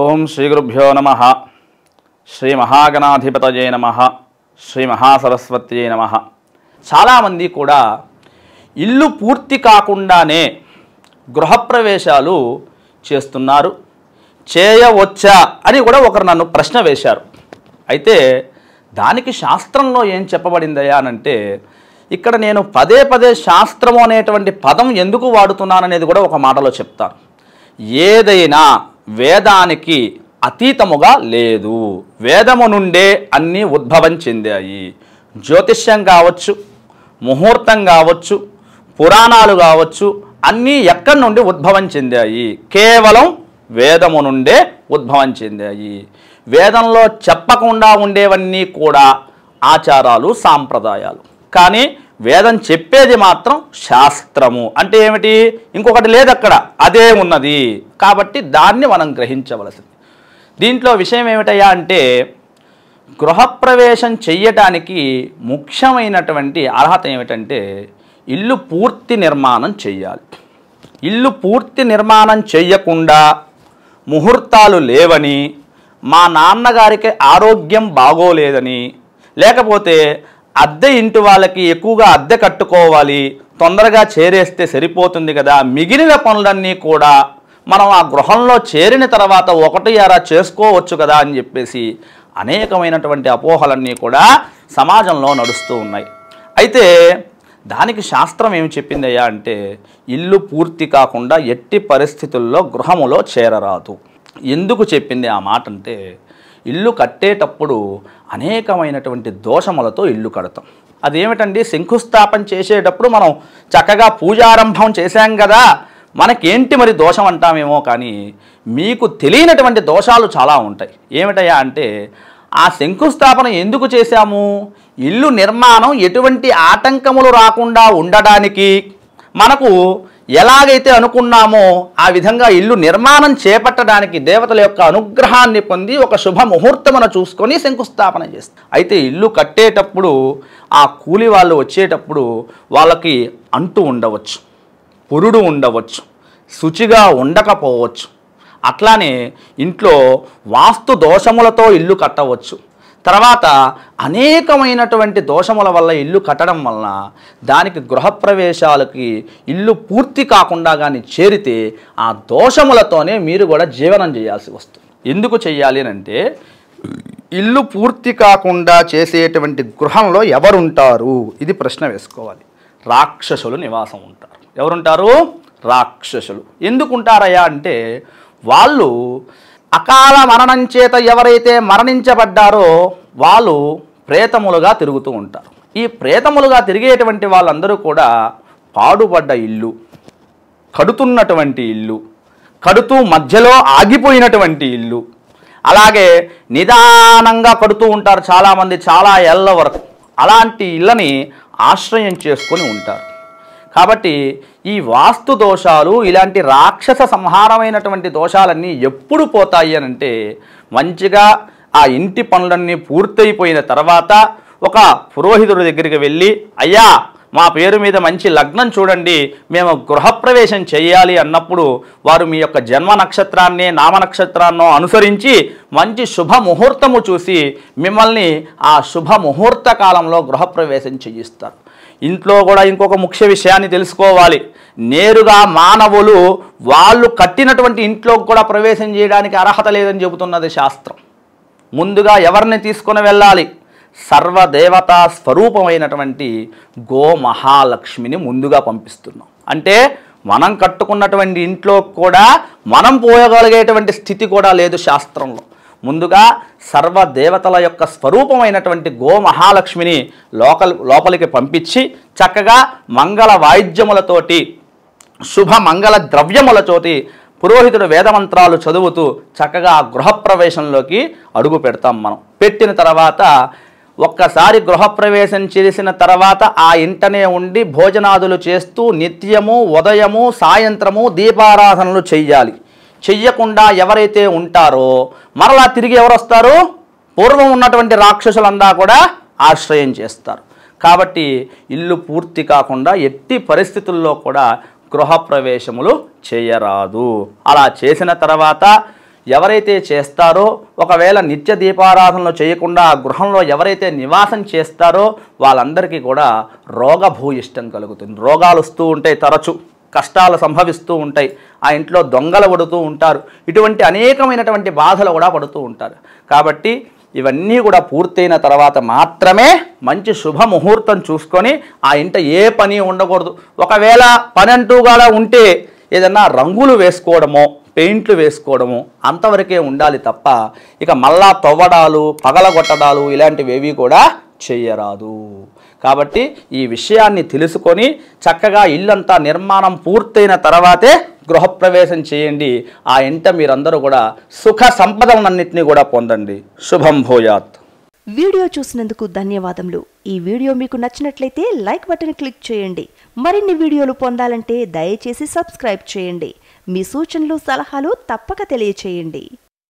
ఓం శ్రీ గురుభ్యో నమ. శ్రీ మహాగణాధిపతయే నమ. శ్రీ మహాసరస్వత్యే నమ. చాలామంది కూడా ఇల్లు పూర్తి కాకుండానే గృహప్రవేశాలు చేస్తున్నారు. చేయవచ్చా అని కూడా ఒకరు నన్ను ప్రశ్న వేశారు. అయితే దానికి శాస్త్రంలో ఏం చెప్పబడిందయ్యా అనంటే ఇక్కడ నేను పదే పదే శాస్త్రము అనేటువంటి పదం ఎందుకు వాడుతున్నాననేది కూడా ఒక మాటలో చెప్తాను. ఏదైనా వేదానికి అతీతముగా లేదు. వేదము నుండే అన్నీ ఉద్భవం చెందాయి. జ్యోతిష్యం కావచ్చు ముహూర్తం కావచ్చు పురాణాలు కావచ్చు అన్నీ ఎక్కడి నుండి ఉద్భవం చెందాయి? కేవలం వేదము నుండే ఉద్భవం చెందాయి. వేదంలో చెప్పకుండా ఉండేవన్నీ కూడా ఆచారాలు సాంప్రదాయాలు. కానీ వేదం చెప్పేది మాత్రం శాస్త్రము. అంటే ఏమిటి? ఇంకొకటి లేదు అక్కడ అదే ఉన్నది. కాబట్టి దాన్ని మనం గ్రహించవలసింది. దీంట్లో విషయం ఏమిటయ్యా అంటే గృహప్రవేశం చెయ్యటానికి ముఖ్యమైనటువంటి అర్హత ఏమిటంటే ఇల్లు పూర్తి నిర్మాణం చెయ్యాలి. ఇల్లు పూర్తి నిర్మాణం చెయ్యకుండా ముహూర్తాలు లేవని మా నాన్నగారికి ఆరోగ్యం బాగోలేదని లేకపోతే అద్దె ఇంటి వాళ్ళకి ఎక్కువగా అద్దె కట్టుకోవాలి తొందరగా చేరేస్తే సరిపోతుంది కదా. మిగిలిన పనులన్నీ కూడా మనం ఆ గృహంలో చేరిన తర్వాత ఒకటి అరా చేసుకోవచ్చు కదా అని చెప్పేసి అనేకమైనటువంటి అపోహలన్నీ కూడా సమాజంలో నడుస్తూ ఉన్నాయి. అయితే దానికి శాస్త్రం ఏమి చెప్పిందయ్యా అంటే ఇల్లు పూర్తి కాకుండా ఎట్టి పరిస్థితుల్లో గృహములో చేరరాదు. ఎందుకు చెప్పింది ఆ మాట అంటే ఇల్లు కట్టేటప్పుడు అనేకమైనటువంటి దోషములతో ఇల్లు కడతాం. అదేమిటండి? శంకుస్థాపన చేసేటప్పుడు మనం చక్కగా పూజారంభం చేశాం కదా మనకేంటి మరి దోషం అంటామేమో కానీ మీకు తెలియనటువంటి దోషాలు చాలా ఉంటాయి. ఏమిటయ్యా అంటే ఆ శంకుస్థాపన ఎందుకు చేశాము? ఇల్లు నిర్మాణం ఎటువంటి ఆటంకములు రాకుండా ఉండడానికి మనకు ఎలాగైతే అనుకున్నామో ఆ విధంగా ఇల్లు నిర్మాణం చేపట్టడానికి దేవతల యొక్క అనుగ్రహాన్ని పొంది ఒక శుభ ముహూర్తమును చూసుకొని శంకుస్థాపన చేస్తాం అయితే ఇల్లు కట్టేటప్పుడు ఆ కూలి వాళ్ళు వచ్చేటప్పుడు వాళ్ళకి అంటు ఉండవచ్చు పురుడు ఉండవచ్చు శుచిగా ఉండకపోవచ్చు. అట్లానే ఇంట్లో వాస్తు దోషములతో ఇల్లు కట్టవచ్చు. తర్వాత అనేకమైనటువంటి దోషముల వల్ల ఇల్లు కట్టడం వలన దానికి గృహప్రవేశాలకి ఇల్లు పూర్తి కాకుండా కానీ చేరితే ఆ దోషములతోనే మీరు కూడా జీవనం చేయాల్సి వస్తుంది. ఎందుకు చేయాలి అని అంటే ఇల్లు పూర్తి కాకుండా చేసేటువంటి గృహంలో ఎవరుంటారు? ఇది ప్రశ్న వేసుకోవాలి. రాక్షసులు నివాసం ఉంటారు. ఎవరుంటారు? రాక్షసులు. ఎందుకుంటారయ్యా అంటే వాళ్ళు అకాల మరణం చేత ఎవరైతే మరణించబడ్డారో వాళ్ళు ప్రేతములుగా తిరుగుతూ ఉంటారు. ఈ ప్రేతములుగా తిరిగేటువంటి వాళ్ళందరూ కూడా పాడుపడ్డ ఇల్లు కడుతున్నటువంటి ఇల్లు కడుతూ మధ్యలో ఆగిపోయినటువంటి ఇల్లు అలాగే నిదానంగా కడుతూ ఉంటారు చాలామంది చాలా ఏళ్ళ వరకు. అలాంటి ఇళ్ళని ఆశ్రయం చేసుకొని ఉంటారు. కాబట్టి ఈ వాస్తు దోషాలు ఇలాంటి రాక్షస సంహారమైనటువంటి దోషాలన్నీ ఎప్పుడు పోతాయి అని అంటే మంచిగా ఆ ఇంటి పనులన్నీ పూర్తయిపోయిన తర్వాత ఒక పురోహితుడి దగ్గరికి వెళ్ళి అయ్యా మా పేరు మీద మంచి లగ్నం చూడండి మేము గృహప్రవేశం చేయాలి అన్నప్పుడు వారు మీ యొక్క జన్మ నక్షత్రాన్ని నామ నక్షత్రాన్నో అనుసరించి మంచి శుభ ముహూర్తము చూసి మిమ్మల్ని ఆ శుభ ముహూర్త కాలంలో గృహప్రవేశం చేయిస్తారు. ఇంట్లో కూడా ఇంకొక ముఖ్య విషయాన్ని తెలుసుకోవాలి. నేరుగా మానవులు వాళ్ళు కట్టినటువంటి ఇంట్లోకి కూడా ప్రవేశం చేయడానికి అర్హత లేదని చెబుతున్నది శాస్త్రం. ముందుగా ఎవరిని తీసుకొని వెళ్ళాలి? సర్వదేవతా స్వరూపమైనటువంటి గో మహాలక్ష్మిని ముందుగా పంపిస్తున్నాం. అంటే మనం కట్టుకున్నటువంటి ఇంట్లో కూడా మనం పోయగలిగేటువంటి స్థితి కూడా లేదు శాస్త్రంలో. ముందుగా సర్వ దేవతల యొక్క స్వరూపమైనటువంటి గో మహాలక్ష్మిని లోకల్ లోపలికి పంపించి చక్కగా మంగళ వాయిద్యములతోటి శుభ మంగళ ద్రవ్యములతోటి పురోహితుడు వేదమంత్రాలు చదువుతూ చక్కగా ఆ గృహప్రవేశంలోకి అడుగు పెడతాం మనం. పెట్టిన తర్వాత ఒక్కసారి గృహప్రవేశం చేసిన తర్వాత ఆ ఇంటనే ఉండి భోజనాదులు చేస్తూ నిత్యము ఉదయము సాయంత్రము దీపారాధనలు చెయ్యాలి. చెయ్యకుండా ఎవరైతే ఉంటారో మరలా తిరిగి ఎవరు వస్తారు పూర్వం ఉన్నటువంటి రాక్షసులందా కూడా ఆశ్రయం చేస్తారు. కాబట్టి ఇల్లు పూర్తి కాకుండా ఎట్టి పరిస్థితుల్లో కూడా గృహప్రవేశములు చేయరాదు. అలా చేసిన తర్వాత ఎవరైతే చేస్తారో ఒకవేళ నిత్య దీపారాధనలు చేయకుండా ఆ గృహంలో ఎవరైతే నివాసం చేస్తారో వాళ్ళందరికీ కూడా రోగభూయిష్టం కలుగుతుంది. రోగాలు వస్తూ ఉంటాయి తరచు. కష్టాలు సంభవిస్తూ ఉంటాయి. ఆ ఇంట్లో దొంగలు పడుతూ ఉంటారు. ఇటువంటి అనేకమైనటువంటి బాధలు కూడా పడుతూ ఉంటారు. కాబట్టి ఇవన్నీ కూడా పూర్తయిన తర్వాత మాత్రమే మంచి శుభముహూర్తం చూసుకొని ఆ ఇంట ఏ పని ఉండకూడదు. ఒకవేళ పని అంటూ కూడా ఉంటే ఏదన్నా రంగులు వేసుకోవడమో పెయింట్లు వేసుకోవడము అంతవరకే ఉండాలి తప్ప ఇక మళ్ళా తవ్వడాలు పగలగొట్టడాలు ఇలాంటివి ఏవి కూడా చెయ్యరాదు కాబట్టి ఈ విషయాన్ని తెలుసుకొని చక్కగా ఇల్లంతా నిర్మాణం పూర్తయిన తర్వాతే గృహప్రవేశం చేయండి. ఆ ఇంట మీరందరూ కూడా సుఖ సంపదలన్నింటినీ కూడా పొందండి. శుభం భూయాత్. వీడియో చూసినందుకు ధన్యవాదములు. ఈ వీడియో మీకు నచ్చినట్లయితే లైక్ బటన్ క్లిక్ చేయండి. మరిన్ని వీడియోలు పొందాలంటే దయచేసి సబ్స్క్రైబ్ చేయండి. మీ సూచనలు సలహాలు తప్పక తెలియచేయండి.